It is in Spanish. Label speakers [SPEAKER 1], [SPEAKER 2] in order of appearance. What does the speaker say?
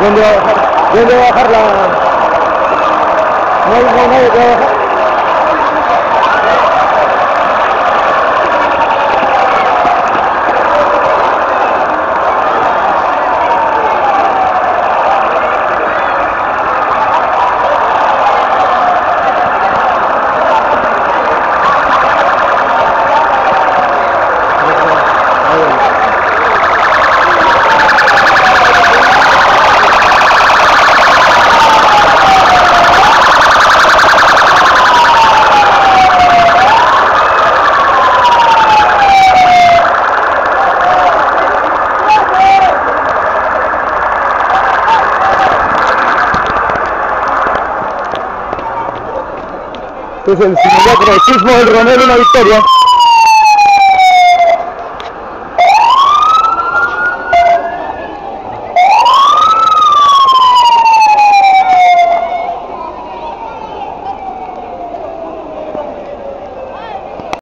[SPEAKER 1] ¿Dónde va a bajar? ¿Dónde va a bajar la...? No hay nadie que va a bajar. Es el simulacro de sismo del una victoria.